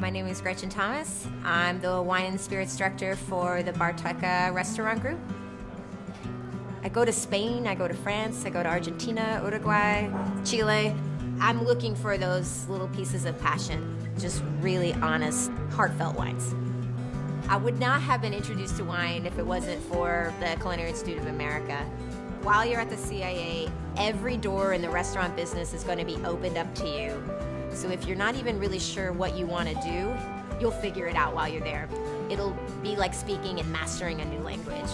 My name is Gretchen Thomas. I'm the wine and spirits director for the Barteca restaurant group. I go to Spain, I go to France, I go to Argentina, Uruguay, Chile. I'm looking for those little pieces of passion, just really honest, heartfelt wines. I would not have been introduced to wine if it wasn't for the Culinary Institute of America. While you're at the CIA, every door in the restaurant business is going to be opened up to you. So if you're not even really sure what you want to do, you'll figure it out while you're there. It'll be like speaking and mastering a new language.